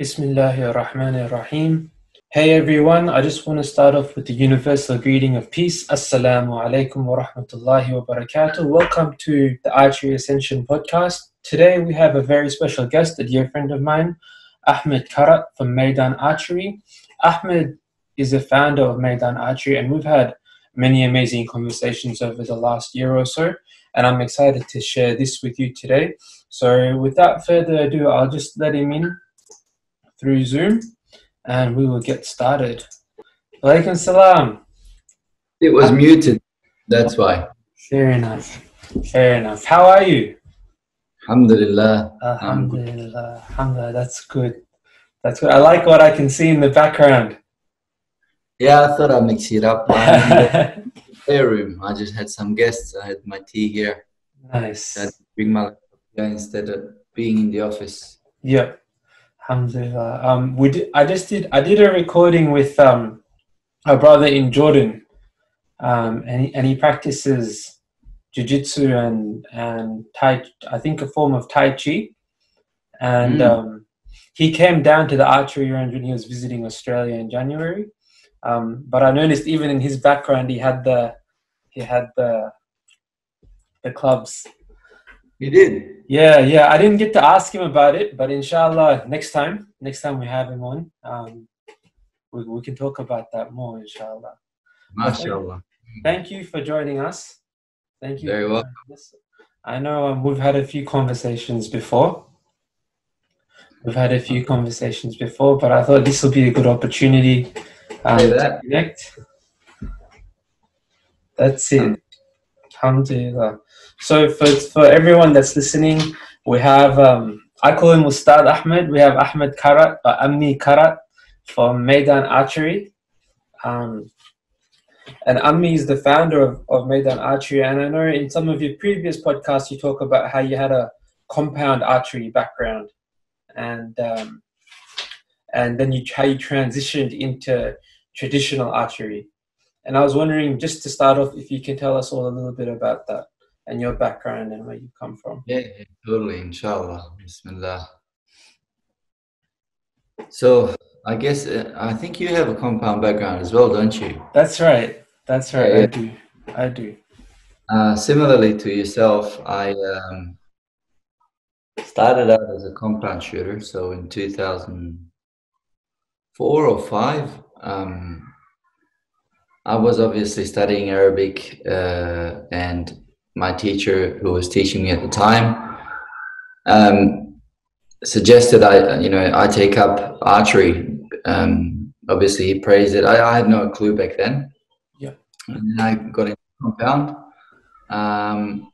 Bismillahir Rahmanir Rahim. Hey everyone, I just want to start off with the universal greeting of peace. Assalamu alaikum wa rahmatullahi wa barakatuh. Welcome to the Archery Ascension podcast. Today we have a very special guest, a dear friend of mine, Ahmed Karat from Maydaan Archery. Ahmed is the founder of Maydaan Archery, and we've had many amazing conversations over the last year or so. And I'm excited to share this with you today. So, without further ado, I'll just let him in through Zoom and we will get started. Walaikum salam. It was muted, that's why. Fair enough. Fair enough. How are you? Alhamdulillah. Alhamdulillah. Alhamdulillah. That's good. That's good. I like what I can see in the background. Yeah, I thought I'd mix it up. I'm in the. I just had some guests. I had my tea here. nice. I bring my yeah, instead of being in the office. Yeah. Alhamdulillah. Um, we did, I just did I did a recording with um, a brother in Jordan, um, and he, and he practices jujitsu and and tai. I think a form of tai chi, and Mm. um, he came down to the archery range when he was visiting Australia in January. Um, but I noticed even in his background he had the he had the the clubs You did? yeah, yeah. I didn't get to ask him about it, but inshallah, next time, next time we have him on, um, we, we can talk about that more, inshallah. MashaAllah. Thank you for joining us. Thank you. Very welcome. I know um, we've had a few conversations before. We've had a few conversations before, but I thought this will be a good opportunity um, to connect. That's it. Alhamdulillah. So for, for everyone that's listening, we have, um, I call him Ustad Ahmed. We have Ahmed Karat, uh, Amni Karat from Maydaan Archery. Um, and Ammi is the founder of, of Maydaan Archery. And I know in some of your previous podcasts, you talk about how you had a compound archery background. And um, and then you how you transitioned into traditional archery. And I was wondering, just to start off, if you can tell us all a little bit about that and your background and where you come from. Yeah, yeah, totally. Inshallah. Bismillah. So, I guess, uh, I think you have a compound background as well, don't you? That's right. That's right. I do. I do. Uh, similarly to yourself, I um, started out as a compound shooter. So in 2004 or five, um, I was obviously studying Arabic, uh, and my teacher, who was teaching me at the time, um, suggested I, you know, I take up archery. Um, obviously, he praised it. I, I had no clue back then. Yeah. And then I got into compound. Um,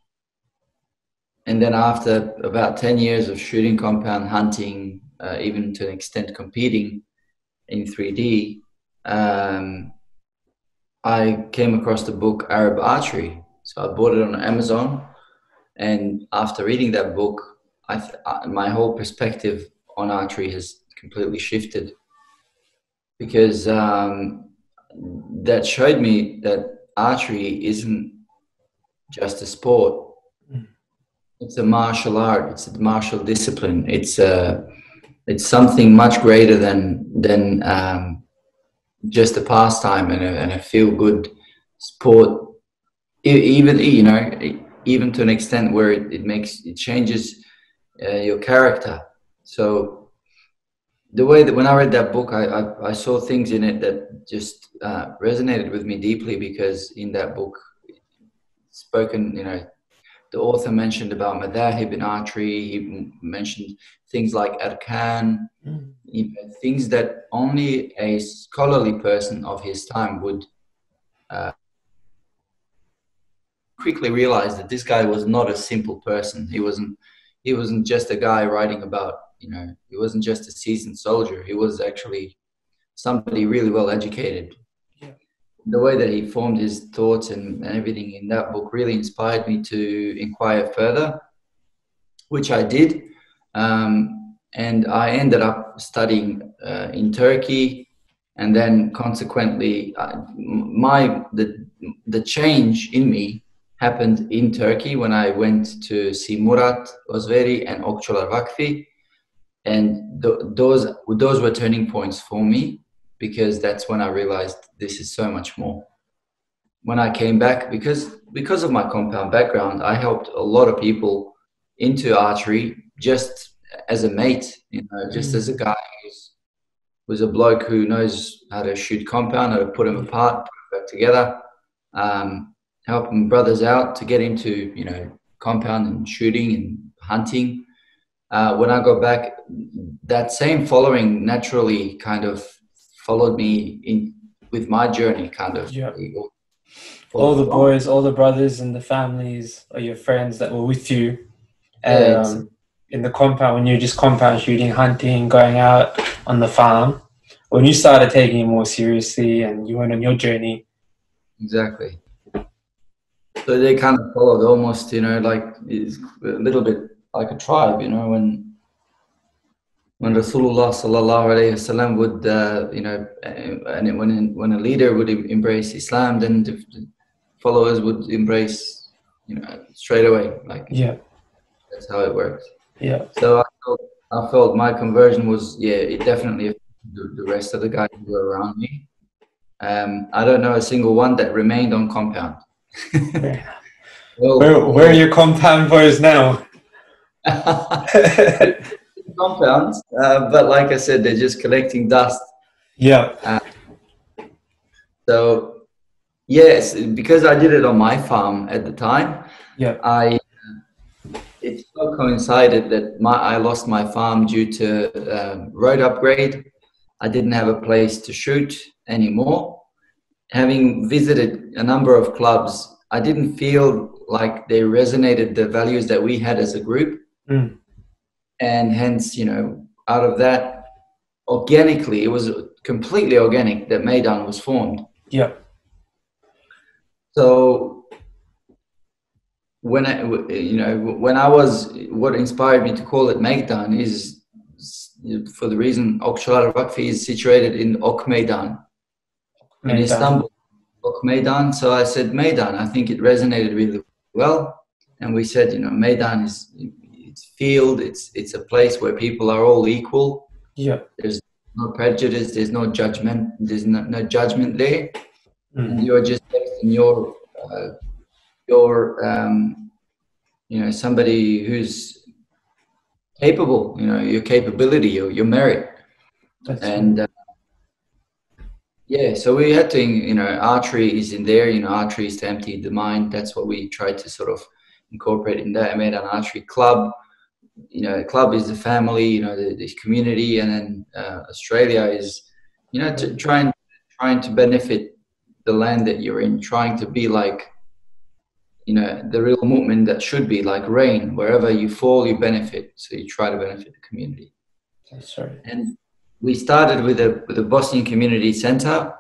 and then after about 10 years of shooting compound, hunting, uh, even to an extent competing in 3D, um, I came across the book Arab Archery. So I bought it on Amazon. And after reading that book, I th- I, my whole perspective on archery has completely shifted because um, that showed me that archery isn't just a sport. Mm. It's a martial art. It's a martial discipline. It's a it's something much greater than than um, just a pastime and a, and a feel good sport. Even you know, even to an extent where it, it makes it changes uh, your character. So the way that when I read that book, I, I, I saw things in it that just uh, resonated with me deeply because in that book, spoken, you know, the author mentioned about madahib in archery. He mentioned things like arkan, Mm. you know, things that only a scholarly person of his time would uh, quickly realized that this guy was not a simple person. He wasn't. He wasn't just a guy writing about. You know, he wasn't just a seasoned soldier. He was actually somebody really well educated. Yeah. The way that he formed his thoughts and, and everything in that book really inspired me to inquire further, which I did. Um, and I ended up studying uh, in Turkey, and then consequently, uh, my the the change in me happened in Turkey when I went to see Murat Ozveri and Okçular Vakfi, and th- those those were turning points for me because that's when I realized this is so much more. When I came back, because because of my compound background, I helped a lot of people into archery just as a mate, you know, just mm. as a guy who's was a bloke who knows how to shoot compound, how to put them apart, put them back together, um, helping brothers out to get into you know compound and shooting and hunting. Uh, when I got back, that same following naturally kind of followed me in with my journey, kind of. Yeah. All the boys, all the brothers, and the families, or your friends that were with you, um, in the compound when you're just compound shooting, hunting, going out on the farm. When you started taking it more seriously and you went on your journey. Exactly. So they kind of followed almost, you know, like it's a little bit like a tribe, you know, when when Rasulullah sallallahu alaihi wasallam would, uh, you know, and when when a leader would embrace Islam, then the followers would embrace, you know, straight away. Like yeah, that's how it works. Yeah. So I felt, I felt my conversion was yeah, it definitely the, the rest of the guys who were around me. Um, I don't know a single one that remained on compound. Well, where, where are your compound boys now? compounds, uh, but like I said, they're just collecting dust. Yeah. Uh, so yes, because I did it on my farm at the time. Yeah. I it so coincided that my I lost my farm due to uh, road upgrade. I didn't have a place to shoot anymore. Having visited a number of clubs, I didn't feel like they resonated the values that we had as a group, mm. and hence, you know, out of that, organically, it was completely organic that Maydaan was formed. Yeah. So when I, you know, when I was, what inspired me to call it Maydaan is for the reason Okçular Vakfi is situated in Ok Maidan, in Istanbul. Maidan. So I said Maidan. I think it resonated really well, and we said, you know, Maidan is it's field. It's it's a place where people are all equal. Yeah. There's no prejudice. There's no judgment. There's no, no judgment there. Mm-hmm. You're just in your uh, you're um, you know somebody who's capable you know your capability your, your merit That's and uh, yeah so we had to you know archery is in there you know archery is to empty the mind. That's what we tried to sort of incorporate in that. I made an archery club. You know club is the family you know the, the community. And then uh, australia is you know to trying trying to benefit the land that you're in trying to be like you know the real movement that should be like rain. Wherever you fall you benefit. So you try to benefit the community. That's right. And we started with a with a bosnian community center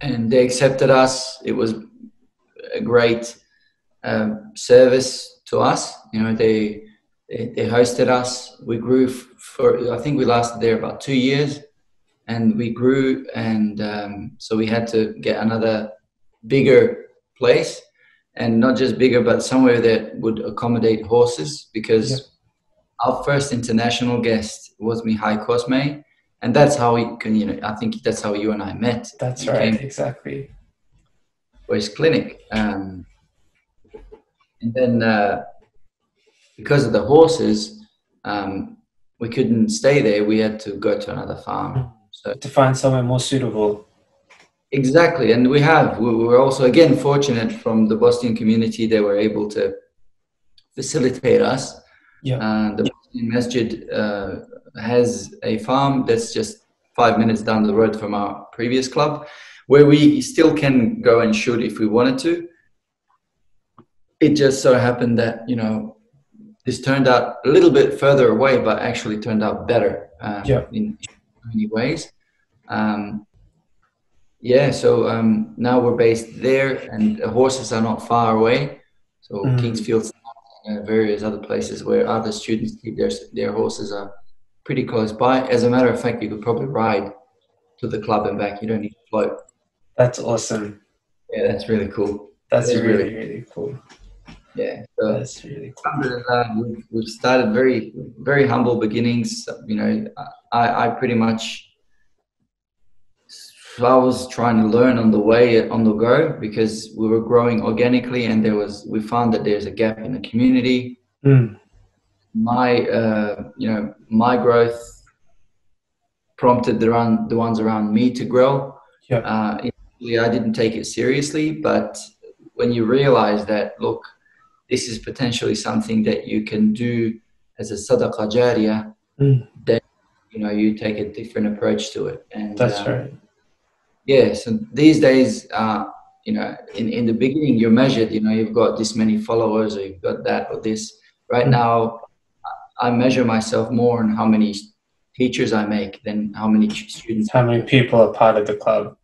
and they accepted us. It was a great um, service to us. You know they, they they hosted us. We grew for i think we lasted there about two years and we grew and um, so we had to get another bigger place and not just bigger, but somewhere that would accommodate horses because yeah. Our first international guest was Mihai Cosme. And that's how we can, you know, I think that's how you and I met. That's right, exactly. For his clinic. Um, and then uh, because of the horses, um, we couldn't stay there. We had to go to another farm. Mm. So to find somewhere more suitable. Exactly, and we have. We were also again fortunate from the Bosnian community; they were able to facilitate us. Yeah. Uh, the Masjid uh, has a farm that's just five minutes down the road from our previous club, where we still can go and shoot if we wanted to. It just so happened that you know this turned out a little bit further away, but actually turned out better uh, yeah. in many ways. Um, yeah, so um, now we're based there, and the horses are not far away. So mm. Kingsfield and various other places where other students keep their their horses are pretty close by. As a matter of fact, you could probably ride to the club and back. You don't need to float. That's awesome. Yeah, that's really cool. That's really, really, really cool. Yeah. So That's really cool. We've, we've started very, very humble beginnings. You know, I, I pretty much, I was trying to learn on the way, on the go, because we were growing organically, and there was, we found that there's a gap in the community. Mm. My, uh, you know, my growth prompted the run, the ones around me to grow. Yeah. Uh, initially, I didn't take it seriously, but when you realize that, look, this is potentially something that you can do as a sadaqah jariyah, Mm. then you know you take a different approach to it. And That's um, right. Yeah, so these days, uh, you know, in, in the beginning, you're measured, you know, you've got this many followers or you've got that or this. Right now, I measure myself more on how many teachers I make than how many students. How many people are part of the club?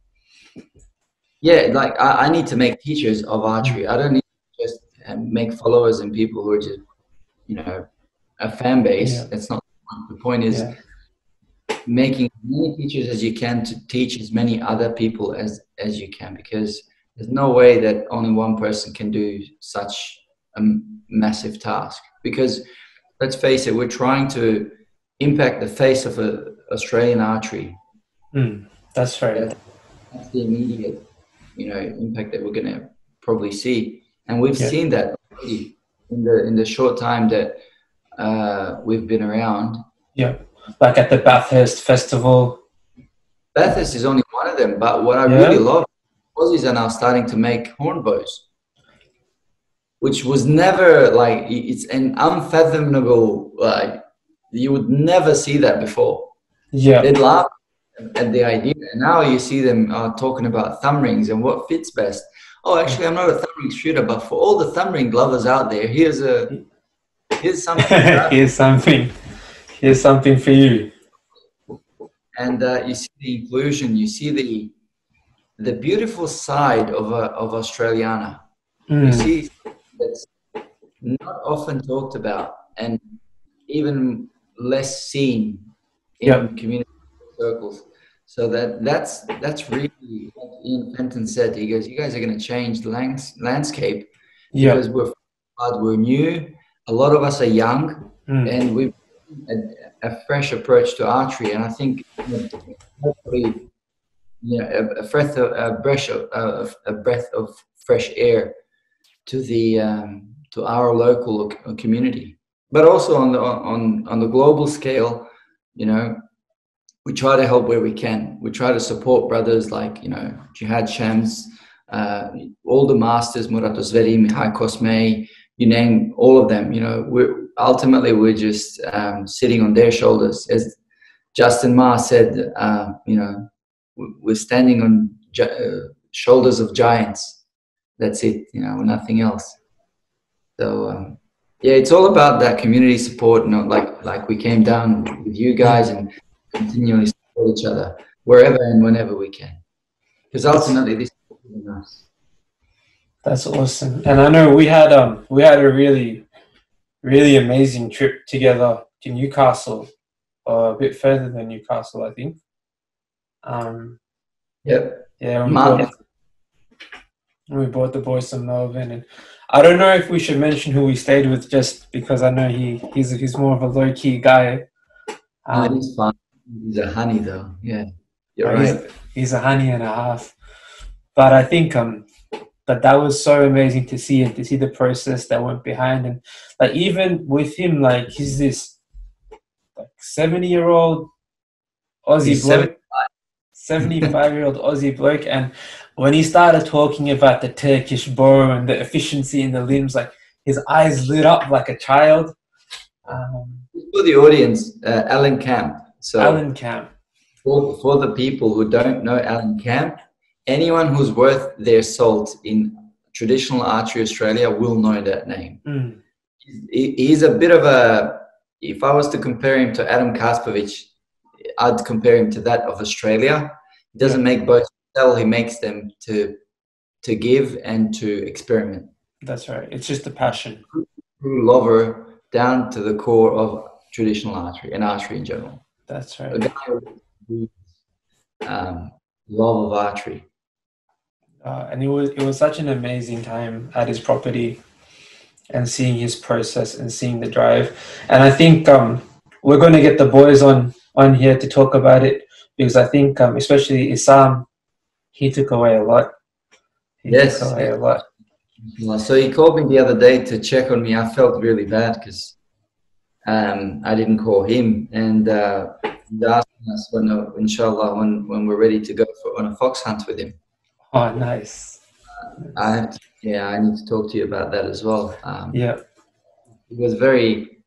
Yeah, like I, I need to make teachers of archery. I don't need to just um, make followers and people who are just, you know, a fan base. Yeah. That's not the point. the point. Is Yeah. Making as many teachers as you can to teach as many other people as as you can because there's no way that only one person can do such a massive task because let's face it we're trying to impact the face of a, australian archery Mm. That's right. that's the immediate you know impact that we're going to probably see and we've Yeah. seen that in the in the short time that uh, we've been around Yeah. Like at the Bathurst Festival. Bathurst is only one of them, but what I Yeah. really love, Aussies are now starting to make horn bows, which was never like it's an unfathomable like you would never see that before. Yeah. They'd laugh at the idea, and now you see them uh, talking about thumb rings and what fits best. Oh, actually, I'm not a thumb ring shooter, but for all the thumb ring lovers out there, here's a here's something. Here's something. Here's something for you. and uh, you see the inclusion, you see the the beautiful side of a, of Australiana. You Mm. see that's not often talked about, and even less seen in Yep. community circles. So that that's that's really what Ian Fenton said. He goes, "You guys are going to change the lands, landscape Yeah. because we're we're new. A lot of us are young, Mm. and we've a, a fresh approach to archery. And I think hopefully, you know, a, a breath of a breath of, a breath of fresh air to the um, to our local community, but also on the on on the global scale. You know, we try to help where we can. We try to support brothers like you know Jihad Shams, uh, all the masters, Murat Ozveri, Mihai Kosmei, you name all of them. You know, we're ultimately we're just um, sitting on their shoulders. As Justin Ma said, uh, you know, we- we're standing on gi- uh, shoulders of giants. That's it. You know, nothing else. So um, yeah, it's all about that community support. Not like like we came down with you guys and continually support each other wherever and whenever we can. Because ultimately, this is us. That's awesome. And I know we had um we had a really really amazing trip together to Newcastle, or a bit further than Newcastle, I think. Um, Yep. yeah, we brought, we brought the boys from Melbourne, and I don't know if we should mention who we stayed with, just because I know he he's he's more of a low key guy. Uh, Um, he's fun. He's a honey, though. Yeah, you're Right, right. He's, he's a honey and a half. But I think um but that was so amazing to see and to see the process that went behind and like even with him like he's this like 70 year old Aussie He's bloke. 75 year old Aussie bloke and when he started talking about the Turkish bow and the efficiency in the limbs like his eyes lit up like a child. Um, For the audience, uh, Alan Camp. So Alan Camp. for, for the people who don't know Alan Camp, anyone who's worth their salt in traditional archery Australia will know that name. Mm, He's a bit of a. If I was to compare him to Adam Karpowicz, I'd compare him to that of Australia. He doesn't make bows sell; he makes them to to give and to experiment. that's right it's just a passion True lover down to the core of traditional archery and archery in general. that's right um, love of archery. Uh, and it was it was such an amazing time at his property. and seeing his process and seeing the drive. And I think um, we're going to get the boys on on here to talk about it because I think, um, especially Isam, he took away a lot. He Yes. took away a lot. So he called me the other day to check on me. I felt really bad because um, I didn't call him, and uh, he's asking us when, uh, inshallah, when when we're ready to go for, on a fox hunt with him. Oh, nice. I have to, yeah, I need to talk to you about that as well. Um, Yeah, it was very,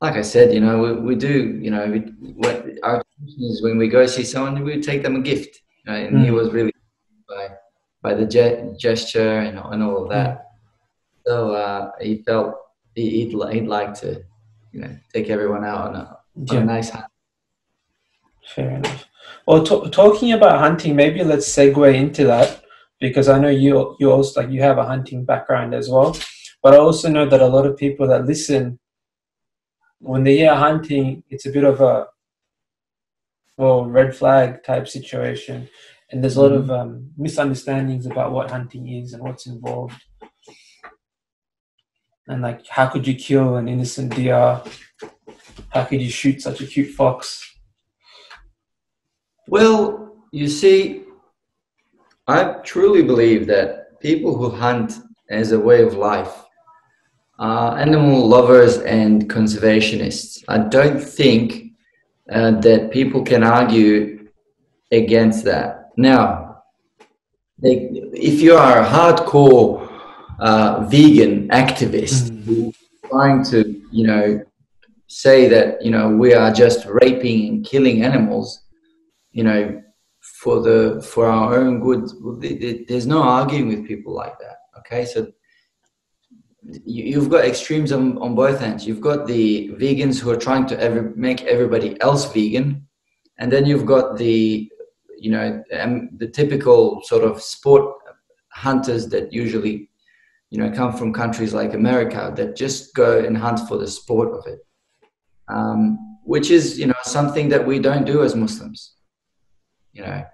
like I said, you know, we, we do, you know, we, what our tradition is when we go see someone, we take them a gift, right? And he Mm. was really by by the ge- gesture and, and all of that. So uh, he felt he, he'd, li- he'd like to, you know, take everyone out on a, on yeah. a nice hunt. Fair enough. Well, t- talking about hunting, maybe let's segue into that because I know you you also like you have a hunting background as well. But I also know that a lot of people that listen, when they hear hunting, it's a bit of a well red flag type situation, and there's a lot of um, misunderstandings about what hunting is and what's involved, and like how could you kill an innocent deer? How could you shoot such a cute fox? Well, you see, I truly believe that people who hunt as a way of life are animal lovers and conservationists. I don't think uh, that people can argue against that. Now, they, if you are a hardcore uh, vegan activist Mm. who trying to, you know, say that you know we are just raping and killing animals, you know, for the for our own good. There's no arguing with people like that. Okay, so you- you've got extremes on, on both ends. You've got the vegans who are trying to every, make everybody else vegan, and then you've got the you know um, the typical sort of sport hunters that usually you know come from countries like America that just go and hunt for the sport of it, um, which is you know something that we don't do as Muslims. You know,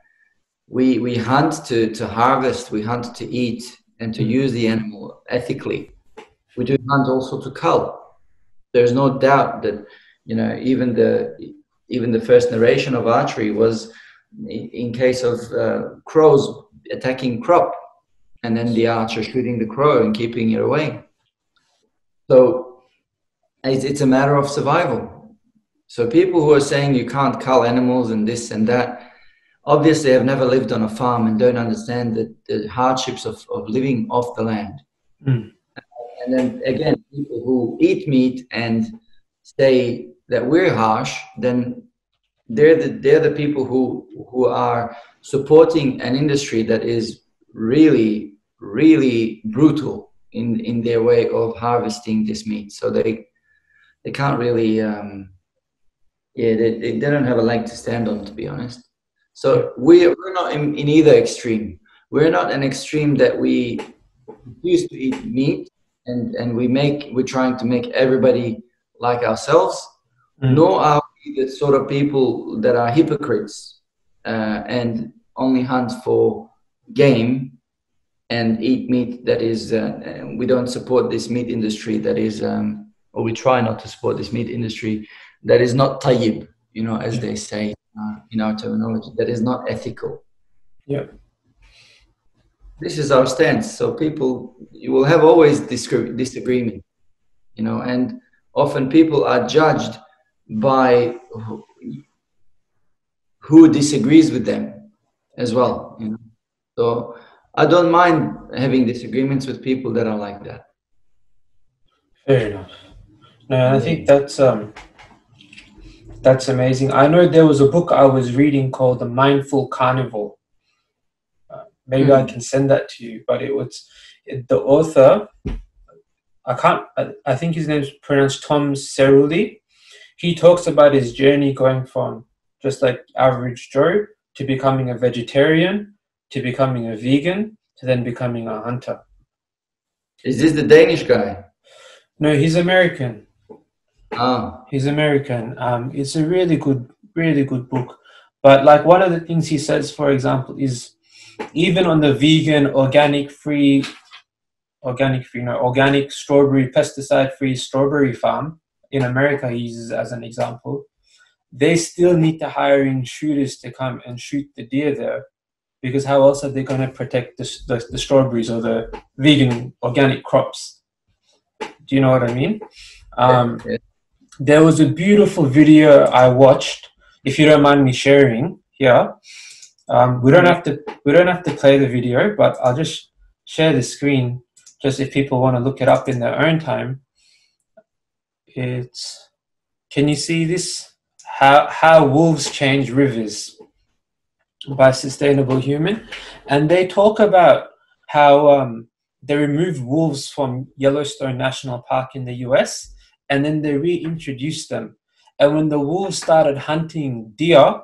we we hunt to to harvest, we hunt to eat, and to use the animal ethically. We do hunt also to cull. There's no doubt that you know even the even the first narration of archery was in, in case of uh, crows attacking crop, and then the archer shooting the crow and keeping it away. So it's, it's a matter of survival. So people who are saying you can't cull animals and this and that, obviously have never lived on a farm and don't understand the, the hardships of, of living off the land. Mm. And then again, people who eat meat and say that we're harsh, then they're the, they're the people who, who are supporting an industry that is really, really brutal in, in their way of harvesting this meat. So they, they can't really, um, yeah, they, they, they don't have a leg to stand on, to be honest. So we, we're not in, in either extreme. We're not an extreme that we used to eat meat and, and we make, we're trying to make everybody like ourselves, Mm. nor are we the sort of people that are hypocrites uh, and only hunt for game and eat meat that is, uh, we don't support this meat industry that is, um, or we try not to support this meat industry that is not tayyib, you know, as they say uh, in our terminology, that is not ethical. Yeah. This is our stance. So people, you will have always disagre- disagreement, you know, and often people are judged by who, who disagrees with them as well, you know. So I don't mind having disagreements with people that are like that. Fair enough. No, I think that's um that's amazing. I know there was a book I was reading called The Mindful Carnivore. Uh, maybe I Hmm. can send that to you, but it was it, the author. I can't. I, I think his name is pronounced Tom Cerulli. He talks about his journey going from just like average Joe to becoming a vegetarian, to becoming a vegan, to then becoming a hunter. Is this the Danish guy? No, he's American. Ah, He's American. Um, it's a really good, really good book. But like one of the things he says, for example, is even on the vegan, organic, free organic free, you know, organic strawberry, pesticide free strawberry farm in America, he uses as an example, they still need to hire in shooters to come and shoot the deer there because how else are they going to protect the, the, the, strawberries or the vegan organic crops? Do you know what I mean? Um. There was a beautiful video I watched. If you don't mind me sharing here, um, we don't have to we don't have to play the video, but I'll just share the screen just if people want to look it up in their own time. It's can you see this? How how wolves change rivers by sustainable human, and they talk about how um, they remove wolves from Yellowstone National Park in the U.S. and then they reintroduced them. And when the wolves started hunting deer,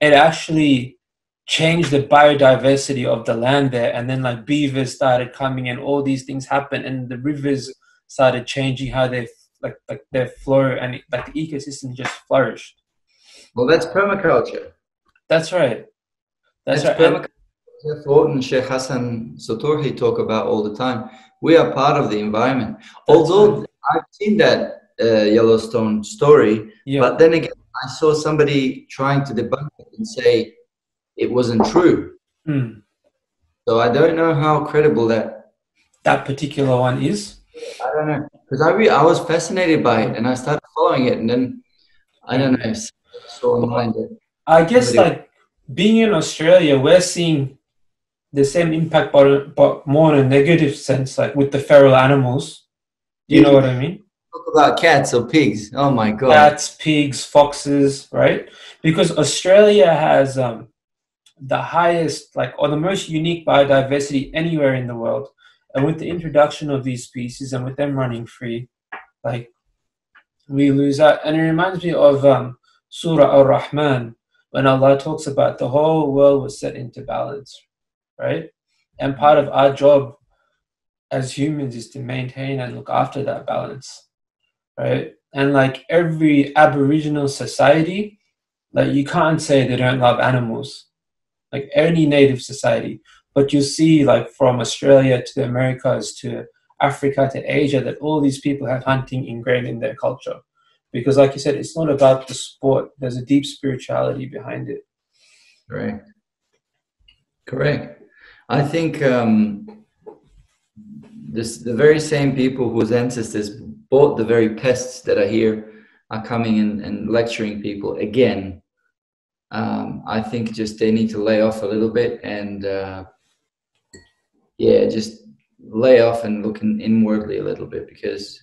it actually changed the biodiversity of the land there and then like beavers started coming and all these things happened and the rivers started changing how they like like their flow and like the ecosystem just flourished well that's permaculture that's right that's, that's right permaculture. Geoff Lawton, Sheikh Hassan Soturhi talk about all the time. We are part of the environment. Although right. I've seen that uh, Yellowstone story, yeah. but then again, I saw somebody trying to debunk it and say it wasn't true. Mm. So I don't know how credible that that particular one is. I don't know because I re- I was fascinated by it and I started following it and then I don't know. So online I guess like being in Australia, we're seeing the same impact, but but more in a negative sense, like with the feral animals. Do you know what I mean? Talk about cats or pigs. Oh my god. Cats, pigs, foxes, right? Because Australia has um, the highest, like, or the most unique biodiversity anywhere in the world. And with the introduction of these species and with them running free, like, we lose out. And it reminds me of um, Surah Al Rahman, when Allah talks about the whole world was set into balance, right? And part of our job as humans is to maintain and look after that balance, right? And like every Aboriginal society, like you can't say they don't love animals like any native society. But you see, like from Australia to the Americas to Africa to Asia, that all these people have hunting ingrained in their culture. Because, like you said, it's not about the sport, there's a deep spirituality behind it. Right. Correct. I think um, this, the very same people whose ancestors bought the very pests that are here are coming in and lecturing people again um, I think just they need to lay off a little bit and uh, yeah, just lay off and look in, inwardly a little bit because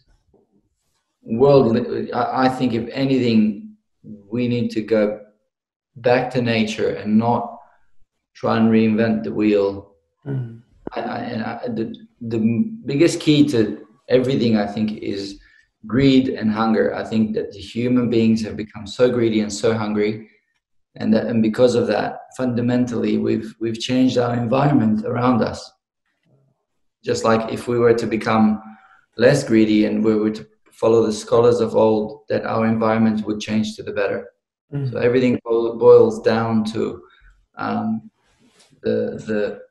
world. I, I think if anything, we need to go back to nature and not try and reinvent the wheel. Mm. I, I, and I, the the biggest key to everything I think is greed and hunger. I think that the human beings have become so greedy and so hungry and that, and because of that fundamentally we've we've changed our environment around us just like if we were to become less greedy and we were to follow the scholars of old that our environment would change to the better mm. so everything boils down to um, the the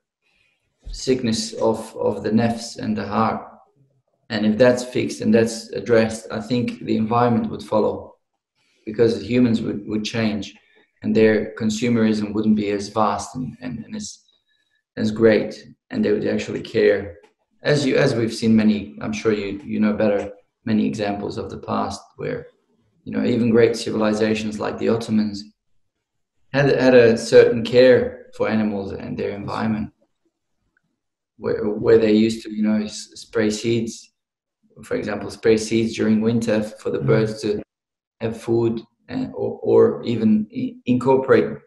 sickness of of the nefs and the heart. And if that's fixed and that's addressed i think the environment would follow because humans would, would change and their consumerism wouldn't be as vast and, and, and as as great. And they would actually care. As you as we've seen many i'm sure you you know better many examples of the past where you know even great civilizations like the ottomans had had a certain care for animals and their environment where where they used to you know spray seeds for example spray seeds during winter for the mm-hmm. birds to have food and, or, or even incorporate,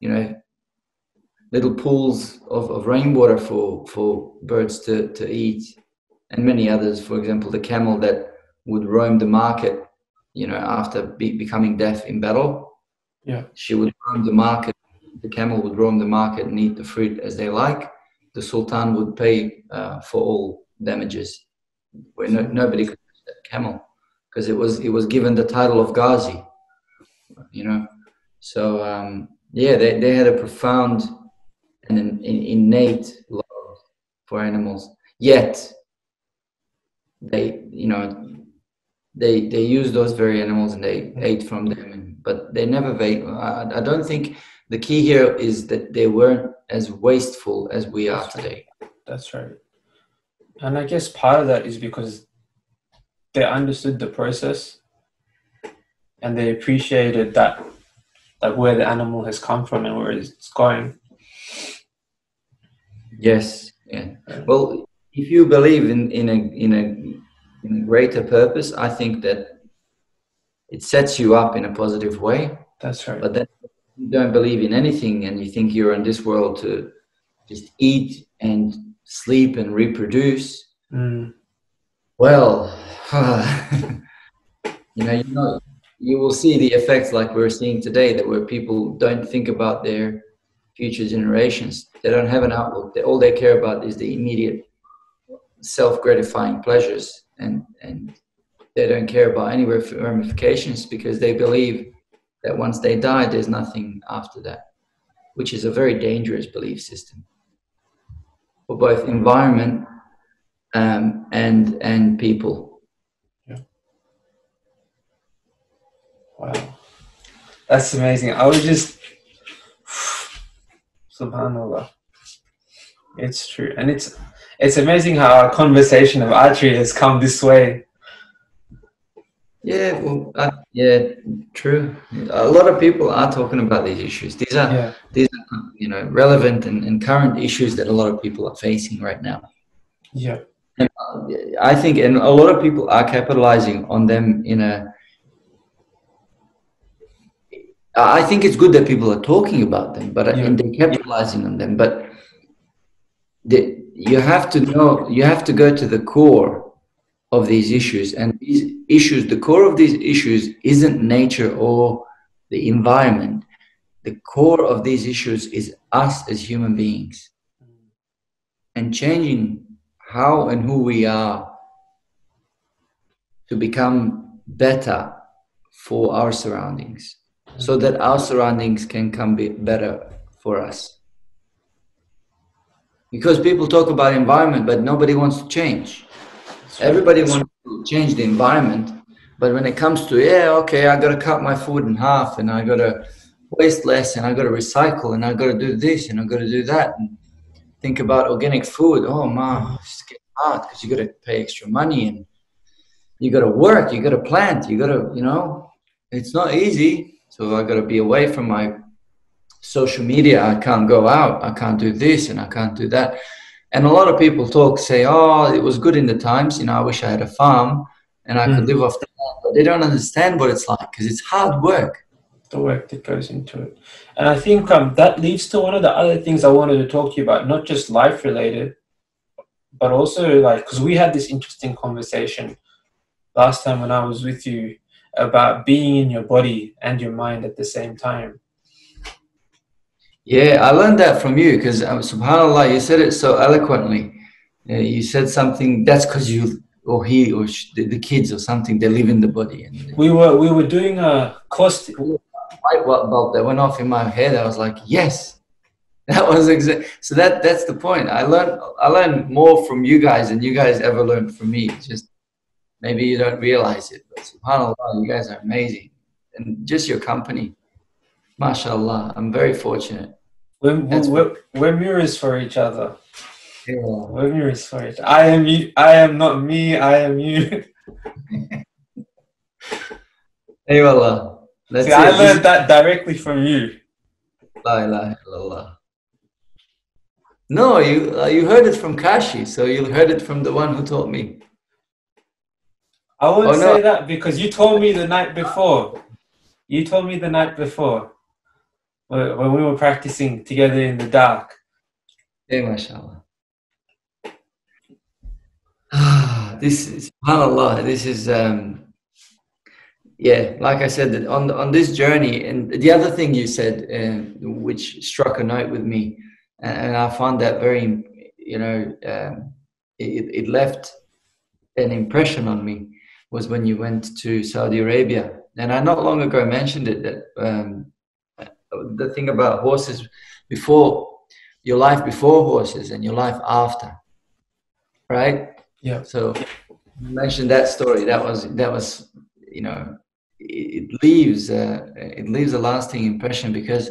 you know, little pools of, of rainwater for, for birds to, to eat and many others. For example, the camel that would roam the market, you know, after be, becoming deaf in battle. Yeah. She would roam the market. The camel would roam the market and eat the fruit as they like. The sultan would pay uh, for all damages, where no, nobody could that camel because it was it was given the title of Ghazi you know. So um, yeah, they, they had a profound and an, innate love for animals. Yet they you know they they use those very animals and they ate from them but they never I, I don't think the key here is that they weren't as wasteful as we are today That's right. And I guess part of that is because they understood the process and they appreciated that like where the animal has come from and where it's going. yes yeah well if you believe in in a in a in a greater purpose i think that it sets you up in a positive way That's right. but then you don't believe in anything and you think you're in this world to just eat and sleep and reproduce. Mm, well you know you know you will see the effects like we're seeing today that where people don't think about their future generations. They don't have an outlook. They, all they care about is the immediate self-gratifying pleasures and and they don't care about any ramifications because they believe that once they die there's nothing after that which is a very dangerous belief system for both environment um, and and people Yeah. wow. That's amazing. I was just Subhanallah. It's true. And it's it's amazing how our conversation of archery has come this way. Yeah, well, uh, yeah, true. A lot of people are talking about these issues. These are, Yeah. these are, you know, relevant and, and current issues that a lot of people are facing right now. Yeah. And uh, I think, and a lot of people are capitalizing on them in a. I think it's good that people are talking about them, but Yeah. and they're capitalizing on them. But the, you have to know, you have to go to the core of these issues, and these issues, the core of these issues, isn't nature or the environment. The core of these issues is us as human beings, and changing how and who we are to become better for our surroundings so that our surroundings can come be better for us. Because people talk about environment but nobody wants to change everybody wants to change the environment but when it comes to yeah okay i gotta cut my food in half and i gotta waste less and i gotta recycle and i gotta do this and i gotta do that and think about organic food oh man it's getting hard because you gotta pay extra money and you gotta work you gotta plant you gotta you know it's not easy so i gotta be away from my social media i can't go out i can't do this and i can't do that and a lot of people talk say oh it was good in the times you know i wish i had a farm and i could Mm. live off that but they don't understand what it's like because it's hard work the work that goes into it. And I think um, that leads to one of the other things I wanted to talk to you about, not just life related, but also like, because we had this interesting conversation last time when I was with you about being in your body and your mind at the same time. Yeah, I learned that from you because um, subhanallah, you said it so eloquently. Uh, you said something that's because you or he or sh- the, the kids or something they live in the body and We were we were doing a cost. light bulb that went off in my head. I was like, yes, that was exact. So that that's the point. I learned I learned more from you guys than you guys ever learned from me. Just maybe you don't realize it, but subhanallah, you guys are amazing, and just your company, mashallah. I'm very fortunate. We're, we're, we're mirrors for each other. Yeah. We're mirrors for each. I am you. I am not me. I am you. Hey, wallah. That's See, it. I learned that directly from you. La ilaha illallah. No, you uh, you heard it from Kashi, so you heard it from the one who taught me. I won't Oh, no. say that because you told me the night before. You told me the night before when we were practicing together in the dark. Hey, mashallah. Ah, this is subhanallah. This is um, yeah. Like I said, on on this journey, and the other thing you said, uh, which struck a note with me, and, and I found that very, you know, um, it, it left an impression on me was when you went to Saudi Arabia, and I not long ago mentioned it that um, the thing about horses before your life before horses and your life after, right? Yeah. So you mentioned that story. That was that was you know it leaves uh, it leaves a lasting impression because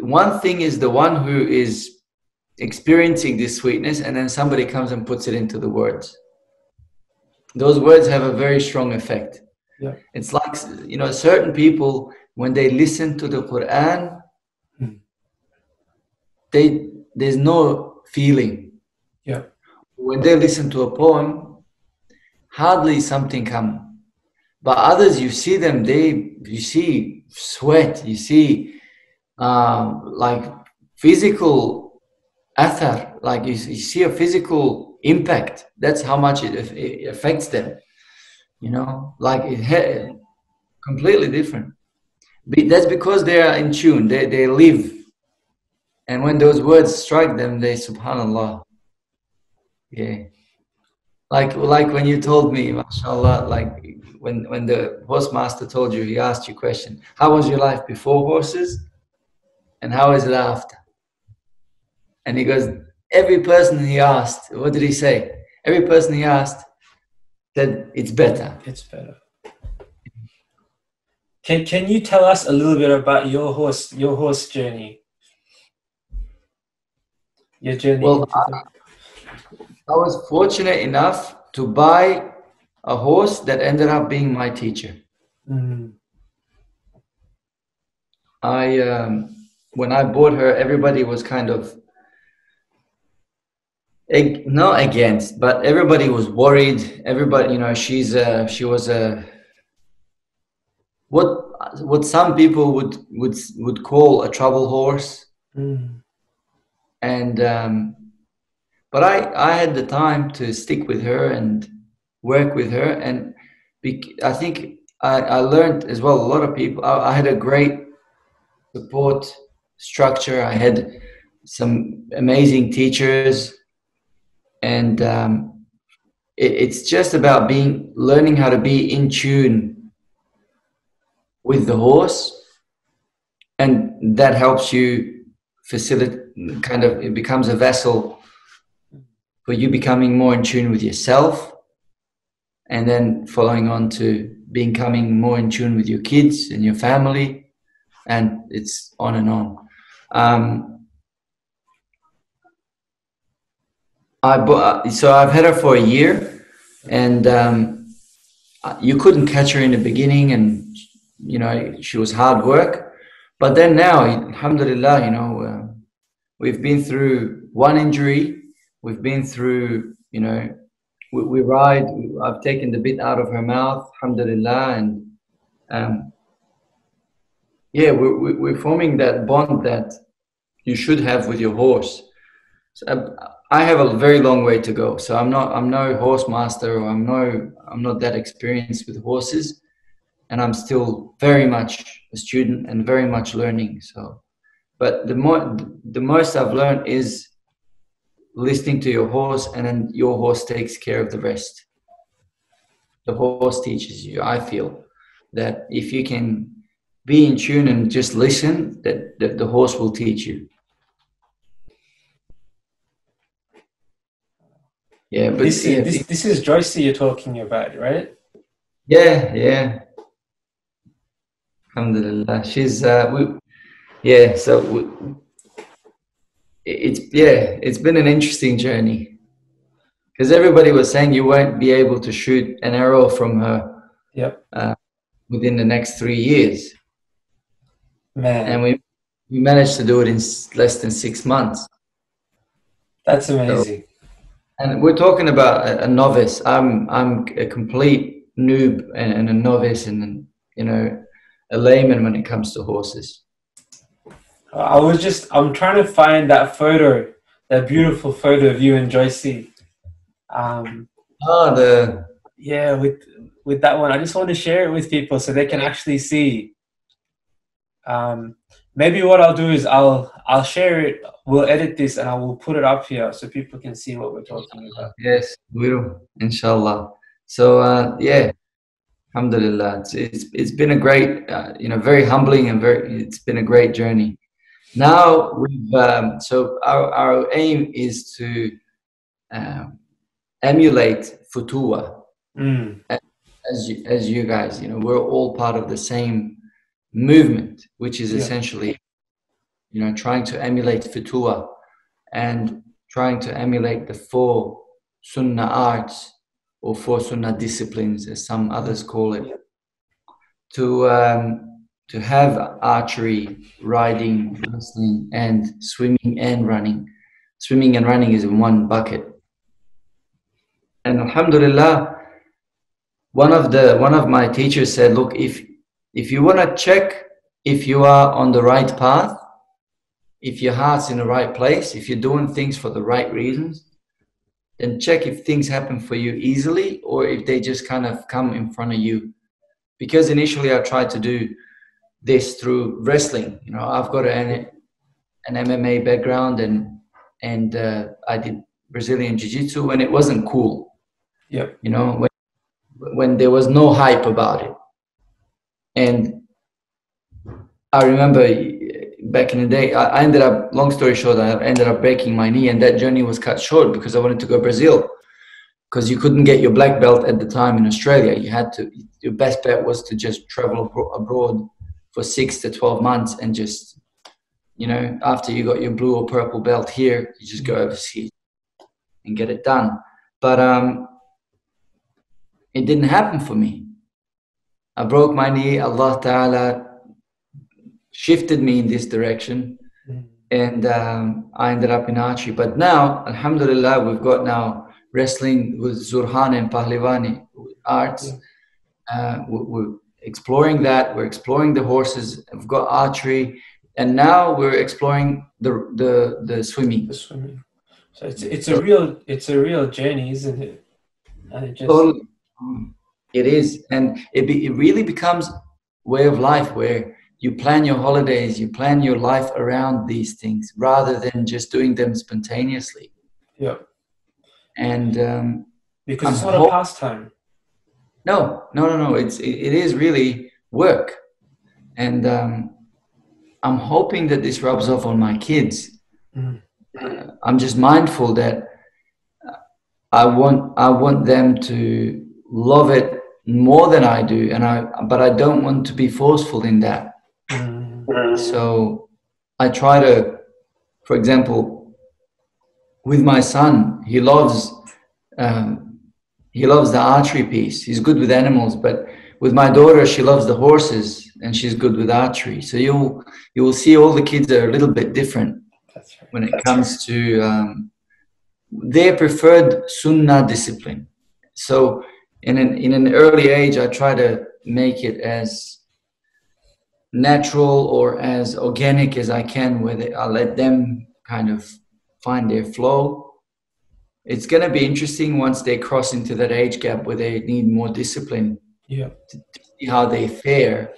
one thing is the one who is experiencing this sweetness and then somebody comes and puts it into the words those words have a very strong effect yeah. it's like you know certain people when they listen to the quran Hmm. they there's no feeling. Yeah. when they listen to a poem hardly something come. But others you see them they you see sweat you see um, like physical athar like you, you see a physical impact. That's how much it, it affects them you know? Like it completely different Be- that's because they are in tune. They, they live. And when those words strike them they subhanallah. Yeah. Like like when you told me mashallah like when when the horse master told you he asked you a question how was your life before horses? And how is it after? And he goes every person he asked what did he say? Every person he asked said it's better. It's better. Can Can you tell us a little bit about your horse your horse journey? Your journey. Well, the- I was fortunate enough to buy a horse that ended up being my teacher. Mm, I um, when I bought her, everybody was kind of ag- not against, but everybody was worried. Everybody, you know, she's a, she was a what what some people would would would call a trouble horse, mm, and um, but I I had the time to stick with her and work with her, and bec- I think I, I learned as well. A lot of people. I, I had a great support structure. I had some amazing teachers, and um, it, it's just about being learning how to be in tune with the horse, and that helps you facilitate. Kind of, it becomes a vessel for you becoming more in tune with yourself, and then following on to becoming more in tune with your kids and your family and it's on and on. Um, I bu- so I've had her for a year, and um, you couldn't catch her in the beginning, and you know she was hard work. But then now, Alhamdulillah, you know uh, we've been through one injury, we've been through you know we, we ride. I've taken the bit out of her mouth, Alhamdulillah, and um, yeah, we're, we're forming that bond that you should have with your horse. So um, I have a very long way to go. So I'm not I'm no horse master or I'm no I'm not that experienced with horses, and I'm still very much a student and very much learning. So, but the more the most I've learned is listening to your horse, and then your horse takes care of the rest. The horse teaches you. I feel that if you can be in tune and just listen, that, that the horse will teach you. Yeah, but this, yeah, is, this this is Joyce you're talking about, right? yeah, yeah. Alhamdulillah. She's uh we yeah, so we, it's yeah, it's been an interesting journey. Because everybody was saying you won't be able to shoot an arrow from her Yep. within the next three years. Man, And we we managed to do it in less than six months. that's amazing. And we're talking about a, a novice. I'm I'm a complete noob and, and a novice and you know a layman when it comes to horses. I was just I'm trying to find that photo, that beautiful photo of you and Joycey. Um, Oh, the yeah, with with that one, I just want to share it with people so they can actually see. Um, maybe what I'll do is I'll I'll share it. We'll edit this and I will put it up here so people can see what we're talking about. yes, We'll, inshallah. So uh, yeah, alhamdulillah. It's, it's it's been a great, uh, you know, very humbling and very. It's been a great journey. Now we've um, so our our aim is to um, emulate futuwa Mm. as you, as you guys. You know, we're all part of the same movement, which is Yeah. essentially, you know, trying to emulate futuwa and trying to emulate the four sunnah arts or four sunnah disciplines, as some others call it. To um, to have archery, riding, wrestling, and swimming and running. Swimming and running is in one bucket. And Alhamdulillah, one of the one of my teachers said, "Look, if if you want to check if you are on the right path, if your heart's in the right place, if you're doing things for the right reasons, then check if things happen for you easily or if they just kind of come in front of you." Because initially, I tried to do this through wrestling. You know, I've got an an MMA background and and uh, I did Brazilian Jiu-Jitsu and it wasn't cool. Yep. You know, when when there was no hype about it. And I remember back in the day, I ended up, long story short, I ended up breaking my knee, and that journey was cut short because I wanted to go Brazil. Because you couldn't get your black belt at the time in Australia. You had to, your best bet was to just travel abro- abroad for six to 12 months and just, you know, after you got your blue or purple belt here, you just go overseas and get it done. But um, it didn't happen for me. I broke my knee. Allah Ta'ala shifted me in this direction Mm. and um, I ended up in archery. But now, Alhamdulillah, we've got now wrestling with Zurhan and Pahlivani arts. Uh, we- we're exploring that. We're exploring the horses. We've got archery, and now we're exploring the the the swimming. The swimming. So it's it's a real it's a real journey, isn't it? And it just Totally. It is, and it be, it really becomes way of life where you plan your holidays, you plan your life around these things rather than just doing them spontaneously. yeah. And um, Because it's I'm not a pastime. no, no, no, no. It's it, it is really work, and um, I'm hoping that this rubs off on my kids. Mm. Uh, I'm just mindful that uh, I want I want them to love it more than I do, and I but I don't want to be forceful in that. Mm. So I try to, for example, with my son, he loves um, he loves the archery piece. He's good with animals, but with my daughter, she loves the horses and she's good with archery. So you'll you will see all the kids are a little bit different right. when it comes to um, their preferred sunnah discipline. So in an in an early age, I try to make it as natural or as organic as I can with it. I let them kind of find their flow. It's going to be interesting once they cross into that age gap where they need more discipline Yeah. To see how they fare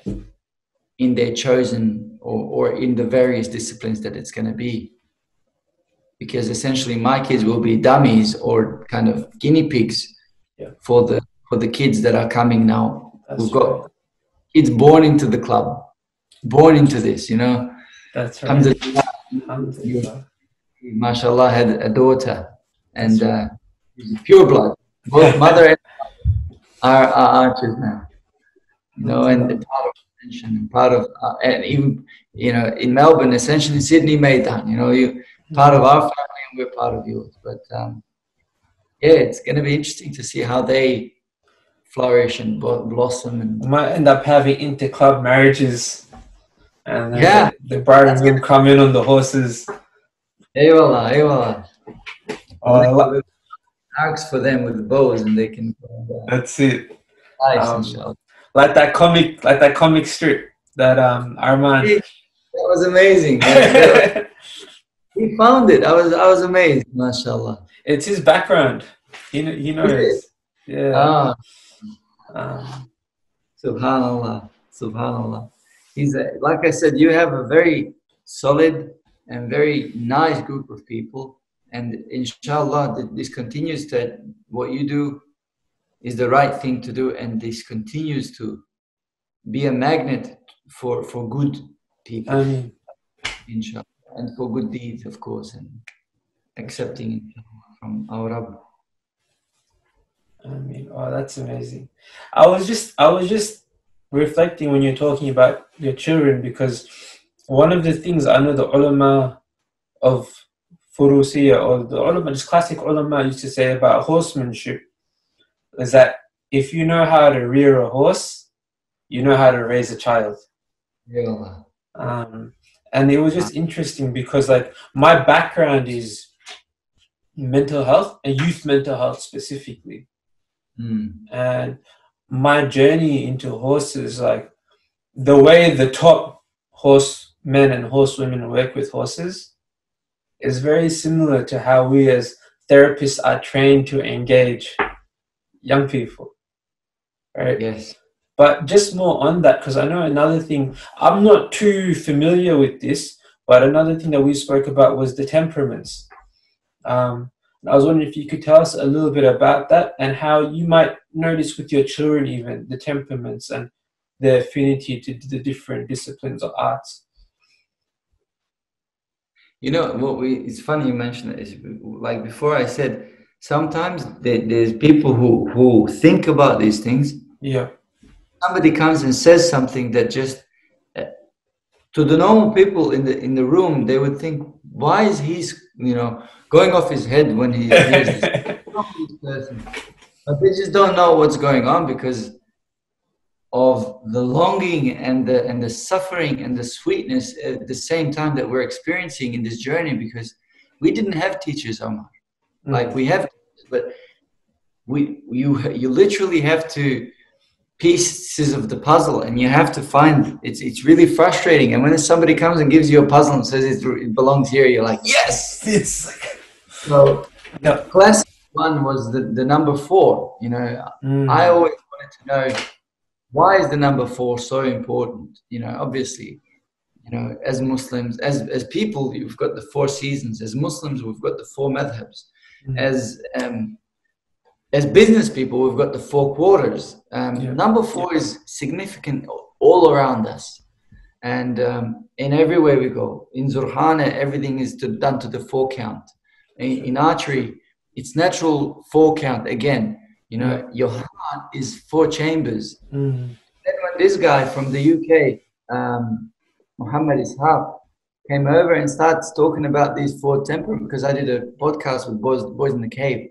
in their chosen or, or in the various disciplines that it's going to be. Because essentially, my kids will be dummies or kind of guinea pigs Yeah. for the for the kids that are coming now. That's We've got right. kids born into the club, born into this. You know, That's right. Alhamdulillah, Alhamdulillah. mashallah, had a daughter, and uh, pure blood. Both mother and are, are archers now. You know, and part of attention and part of, uh, and even you know, in Melbourne, essentially Sydney Maydaan. You know, you part of our family and we're part of yours. But um, yeah, it's going to be interesting to see how they flourish and blossom. And We might end up having inter-club marriages, and then Yeah. the, the bride and groom come in on the horses. hey, wallah, hey, wallah. Oh, I lo- Arcs for them with the bows, and they can go that's it. nice, Um. Like that comic, like that comic strip that um Arman. That was amazing. he found it. I was I was amazed. Mashallah. it's his background. He kn- he knows. Yeah. Ah, Um, subhanallah. Subhanallah. He's a, like I said, you have a very solid and very nice group of people. And inshallah, this continues to what you do is the right thing to do, and this continues to be a magnet for for good people. Mean, inshallah, and for good deeds, of course, and accepting from our Rabb. I mean, oh, that's amazing. I was just, I was just reflecting when you're talking about your children because one of the things I know the ulama of Furusiya or the ulama, just classic ulama used to say about horsemanship is that if you know how to rear a horse, you know how to raise a child. Yeah. Um, and it was just interesting because like my background is mental health and youth mental health specifically. Mm. And my journey into horses, like the way the top horsemen and horsewomen work with horses, is very similar to how we as therapists are trained to engage young people. Right? Yes. But just more on that, because I know another thing, I'm not too familiar with this, but another thing that we spoke about was the temperaments. Um, I was wondering if you could tell us a little bit about that and how you might notice with your children, even the temperaments and the affinity to the different disciplines or arts. You know what we? It's funny you mentioned it. Is like before I said, sometimes there's people who who think about these things. Yeah. Somebody comes and says something that just to the normal people in the in the room, they would think, why is he, you know, going off his head when he hears this person? But they just don't know what's going on because of the longing and the and the suffering and the sweetness at the same time that we're experiencing in this journey because we didn't have teachers Omar. Mm. like we have but we you you literally have to pieces of the puzzle and you have to find it's it's really frustrating and when somebody comes and gives you a puzzle and says it, it belongs here you're like yes Yes. So Yeah. classic one was the, the number four you know Mm. I always wanted to know why is the number four so important? You know, obviously, you know, as Muslims, as as people, you've got the four seasons. As Muslims, we've got the four madhabs. Mm. As um, as business people, we've got the four quarters. Um, Yeah. Number four is significant all around us, and um, in everywhere we go. In Zurhana, everything is to, done to the four count. In, in archery, it's natural four count again. You know, your heart is four chambers. Mm. Then when this guy from the UK, um, Muhammad Ishaq, came over and starts talking about these four temperaments, because I did a podcast with boys, boys in the cave,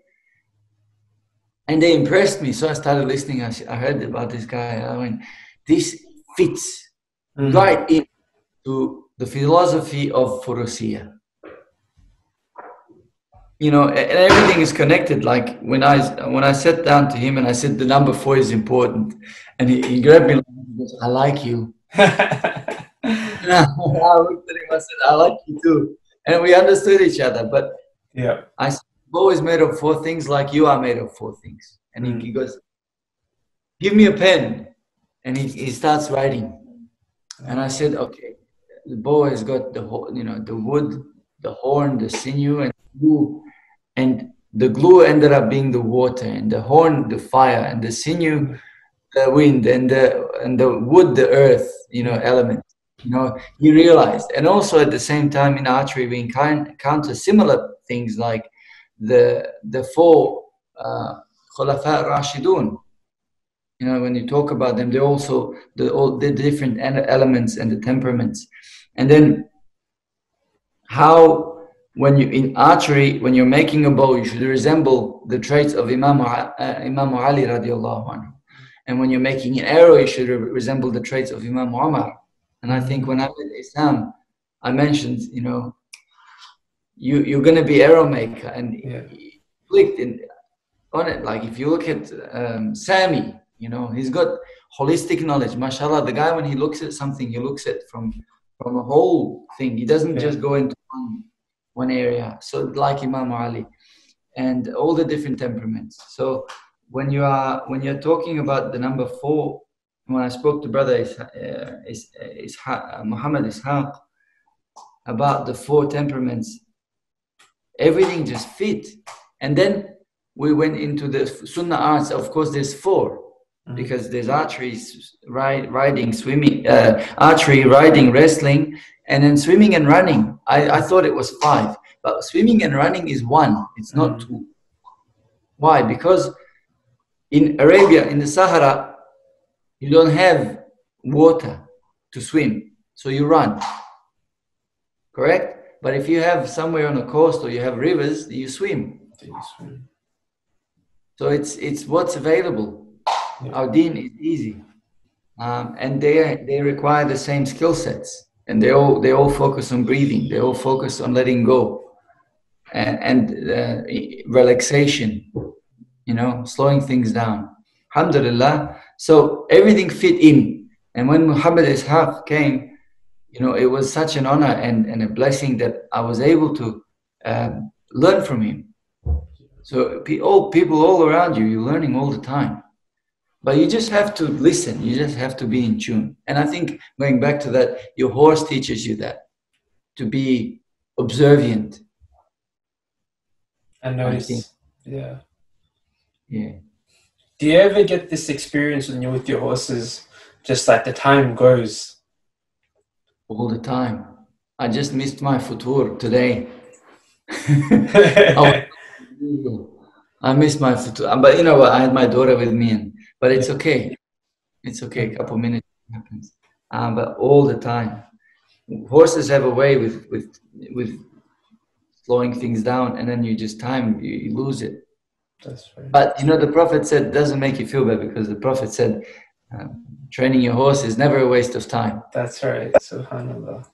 and they impressed me. So I started listening. I heard about this guy. I went, this fits Mm. right into the philosophy of Furusiya. You know, and everything is connected. Like when I when I sat down to him and I said the number four is important, and he, he grabbed me. He goes, I like you. I looked at him. I said, I like you too. And we understood each other. But yeah. I said, is made of four things, like you are made of four things. And he, Mm. he goes, Give me a pen. And he, he starts writing. And I said, Okay, the bow has got the you know the wood, the horn, the sinew, and glue. And the glue ended up being the water, and the horn, the fire, and the sinew, the wind, and the and the wood, the earth. You know, element. You know, he realized, and also at the same time in archery, we encounter similar things like the the four uh, Khulafa Rashidun. You know, when you talk about them, they're also the all the different elements and the temperaments, and then how when you in archery when you're making a bow, you should resemble the traits of Imam uh, Imam Ali radiallahu anhu, and when you're making an arrow, you should re- resemble the traits of Imam Umar. And I think when I met Islam, I mentioned, you know, you you're gonna be arrow maker, and Yeah. he clicked in on it. Like if you look at um, Sammy, you know, he's got holistic knowledge. Mashallah, the guy when he looks at something, he looks at from from a whole thing. He doesn't Yeah. just go into one one area. So like Imam Ali, and all the different temperaments. So when you are when you're talking about the number four, when I spoke to brother is, uh, is, is, uh, Muhammad Ishaq about the four temperaments, everything just fit. And then we went into the Sunnah arts. Of course, there's four. Because there's archery, s- ri- riding, swimming, uh, archery, riding, wrestling, and then swimming and running. I, I thought it was five, but swimming and running is one. It's not Mhm. two. Why? Because In Arabia, in the Sahara, you don't have water to swim, so you run. Correct? But if you have somewhere on the coast or you have rivers, you swim. You swim. So it's it's what's available. Yeah. Our deen is easy, um, and they they require the same skill sets, and they all they all focus on breathing. They all focus on letting go, and and uh, relaxation. You know, slowing things down. Alhamdulillah. So everything fit in, and when Muhammad Ishaq came, you know, it was such an honor and, and a blessing that I was able to um, learn from him. So all, people all around you, you're learning all the time. But you just have to listen. You just have to be in tune. And I think going back to that, your horse teaches you that to be observant. And notice. Yeah. Yeah. Do you ever get this experience when you're with your horses, just like the time goes? All the time. I just missed my futur today. I missed my futur. But you know what? I had my daughter with me, and, but it's okay. It's okay. A couple minutes happens. Um, but all the time. Horses have a way with, with, with slowing things down, and then you just time, you, you lose it. That's right. But you know, the Prophet said, doesn't make you feel bad because the Prophet said, um, training your horse is never a waste of time. That's right. Subhanallah.